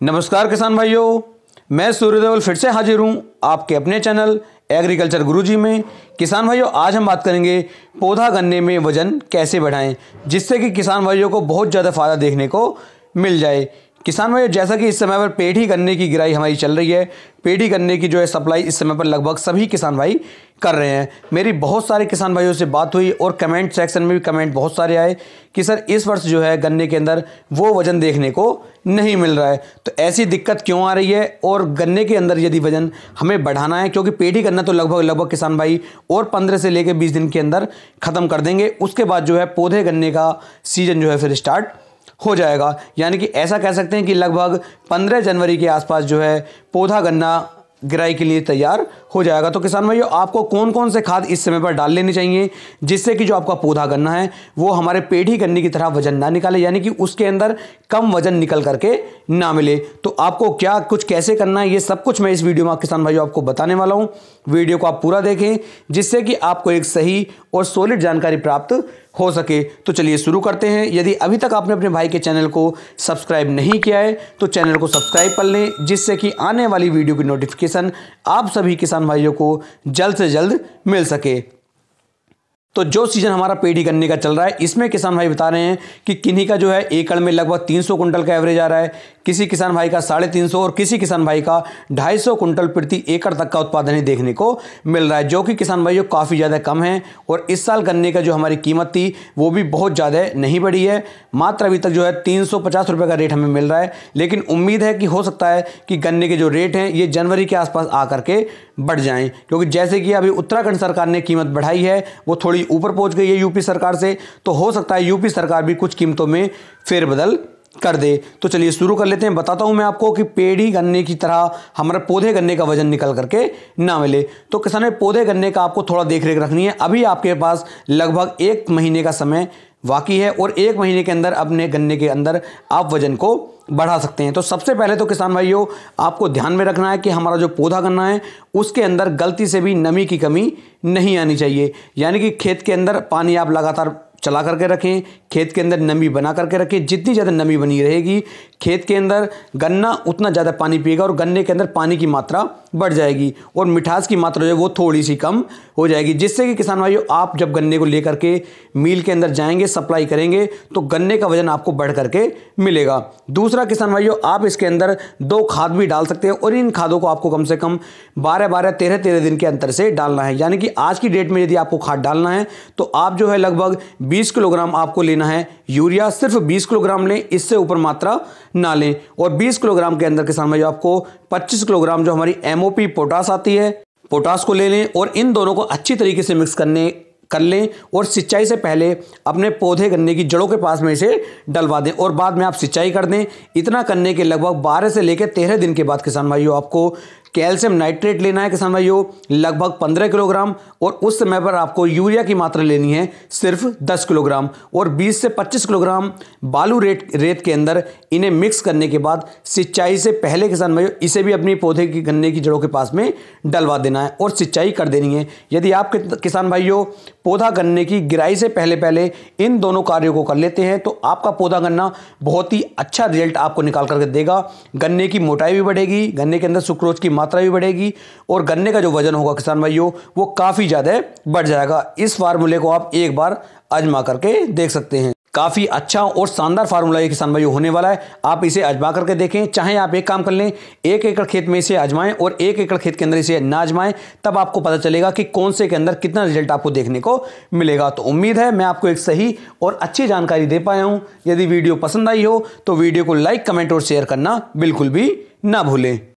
नमस्कार किसान भाइयों, मैं सूर्यदेवल फिर से हाजिर हूँ आपके अपने चैनल एग्रीकल्चर गुरुजी में। किसान भाइयों, आज हम बात करेंगे पौधा गन्ने में वज़न कैसे बढ़ाएँ, जिससे कि किसान भाइयों को बहुत ज़्यादा फ़ायदा देखने को मिल जाए। किसान भाई, जैसा कि इस समय पर पेठी गन्ने की गिराई हमारी चल रही है पेठी गन्ने की जो है सप्लाई इस समय पर लगभग सभी किसान भाई कर रहे हैं। मेरी बहुत सारे किसान भाइयों से बात हुई और कमेंट सेक्शन में भी कमेंट बहुत सारे आए कि सर, इस वर्ष जो है गन्ने के अंदर वो वज़न देखने को नहीं मिल रहा है। तो ऐसी दिक्कत क्यों आ रही है? और गन्ने के अंदर यदि वज़न हमें बढ़ाना है, क्योंकि पेठी गन्ना तो लगभग लगभग किसान भाई और पंद्रह से लेकर बीस दिन के अंदर ख़त्म कर देंगे। उसके बाद जो है पौधे गन्ने का सीज़न जो है फिर स्टार्ट हो जाएगा। यानी कि ऐसा कह सकते हैं कि लगभग 15 जनवरी के आसपास जो है पौधा गन्ना गिराई के लिए तैयार हो जाएगा। तो किसान भाइयों, आपको कौन कौन से खाद इस समय पर डाल लेनी चाहिए, जिससे कि जो आपका पौधा गन्ना है, वो हमारे पेढ़ी गन्ने की तरह वज़न ना निकाले, यानी कि उसके अंदर कम वज़न निकल करके ना मिले। तो आपको क्या कुछ कैसे करना है, ये सब कुछ मैं इस वीडियो में किसान भाइयों, आपको बताने वाला हूँ। वीडियो को आप पूरा देखें, जिससे कि आपको एक सही और सॉलिड जानकारी प्राप्त हो सके। तो चलिए शुरू करते हैं। यदि अभी तक आपने अपने भाई के चैनल को सब्सक्राइब नहीं किया है तो चैनल को सब्सक्राइब कर लें, जिससे कि आने वाली वीडियो की नोटिफिकेशन आप सभी किसान भाइयों को जल्द से जल्द मिल सके। तो जो सीज़न हमारा पेड़ी करने का चल रहा है, इसमें किसान भाई बता रहे हैं कि किन्हीं का जो है एकड़ में लगभग 300 कुंटल का एवरेज आ रहा है। किसी किसान भाई का साढ़े तीन सौ और किसी किसान भाई का ढाई सौ कुंटल प्रति एकड़ तक का उत्पादन ही देखने को मिल रहा है, जो कि किसान भाइयों काफ़ी ज़्यादा कम है और इस साल गन्ने का जो हमारी कीमत थी, वो भी बहुत ज़्यादा नहीं बढ़ी है। मात्र अभी तक जो है तीन सौ पचास रुपये का रेट हमें मिल रहा है, लेकिन उम्मीद है कि हो सकता है कि गन्ने के जो रेट हैं, ये जनवरी के आसपास आ करके बढ़ जाएँ, क्योंकि जैसे कि अभी उत्तराखंड सरकार ने कीमत बढ़ाई है, वो थोड़ी ऊपर पहुँच गई है यूपी सरकार से तो हो सकता है यूपी सरकार भी कुछ कीमतों में फेरबदल कर दे। तो चलिए शुरू कर लेते हैं। बताता हूँ मैं आपको कि पेड़ी गन्ने की तरह हमारे पौधे गन्ने का वज़न निकल करके ना मिले। तो किसान, पौधे गन्ने का आपको थोड़ा देख रेख रखनी है। अभी आपके पास लगभग एक महीने का समय बाकी है और एक महीने के अंदर अपने गन्ने के अंदर आप वज़न को बढ़ा सकते हैं। तो सबसे पहले तो किसान भाइयों, आपको ध्यान में रखना है कि हमारा जो पौधा गन्ना है, उसके अंदर गलती से भी नमी की कमी नहीं आनी चाहिए। यानी कि खेत के अंदर पानी आप लगातार चला करके रखें, खेत के अंदर नमी बना करके रखें, जितनी ज़्यादा नमी बनी रहेगी, खेत के अंदर गन्ना उतना ज़्यादा पानी पिएगा और गन्ने के अंदर पानी की मात्रा बढ़ जाएगी और मिठास की मात्रा जो है वो थोड़ी सी कम हो जाएगी, जिससे कि किसान भाइयों, आप जब गन्ने को लेकर के मील के अंदर जाएँगे, सप्लाई करेंगे तो गन्ने का वज़न आपको बढ़ करके मिलेगा। दूसरा किसान भाइयों, आप इसके अंदर दो खाद भी डाल सकते हैं और इन खादों को आपको कम से कम बारह बारह तेरह तेरह दिन के अंतर से डालना है। यानी कि आज की डेट में यदि आपको खाद डालना है तो आप जो है लगभग बीस किलोग्राम आपको लेना है। यूरिया सिर्फ़ बीस किलोग्राम लें, इससे ऊपर मात्रा ना लें। और बीस किलोग्राम के अंदर किसान भाई आपको पच्चीस किलोग्राम जो हमारी एमओपी पोटास आती है, पोटास को ले लें और इन दोनों को अच्छी तरीके से मिक्स करने, कर लें और सिंचाई से पहले अपने पौधे गन्ने की जड़ों के पास में इसे डलवा दें और बाद में आप सिंचाई कर दें। इतना करने के लगभग बारह से लेकर तेरह दिन के बाद किसान भाइयों, आपको कैल्शियम नाइट्रेट लेना है किसान भाइयों, लगभग पंद्रह किलोग्राम, और उस समय पर आपको यूरिया की मात्रा लेनी है सिर्फ़ दस किलोग्राम, और बीस से पच्चीस किलोग्राम बालू रेत रेत के अंदर इन्हें मिक्स करने के बाद सिंचाई से पहले किसान भाइयों, इसे भी अपनी पौधे की, गन्ने की जड़ों के पास में डलवा देना है और सिंचाई कर देनी है। यदि आप किसान भाइयों, पौधा गन्ने की गिराई से पहले पहले इन दोनों कार्यों को कर लेते हैं तो आपका पौधा गन्ना बहुत ही अच्छा रिज़ल्ट आपको निकाल करके देगा। गन्ने की मोटाई भी बढ़ेगी, गन्ने के अंदर सुक्रोज की मात्रा भी बढ़ेगी और गन्ने का जो वज़न होगा, किसान भाइयों, वो काफ़ी ज़्यादा बढ़ जाएगा। इस फार्मूले को आप एक बार आजमा करके देख सकते हैं। काफ़ी अच्छा और शानदार फार्मूला ये किसान भाई होने वाला है। आप इसे आजमा करके देखें, चाहे आप एक काम कर लें, एक एकड़ खेत में इसे आजमाएँ और एक एकड़ खेत के अंदर इसे ना आजमाएँ तब आपको पता चलेगा कि कौन से के अंदर कितना रिज़ल्ट आपको देखने को मिलेगा। तो उम्मीद है, मैं आपको एक सही और अच्छी जानकारी दे पाया हूँ। यदि वीडियो पसंद आई हो तो वीडियो को लाइक, कमेंट और शेयर करना बिल्कुल भी ना भूलें।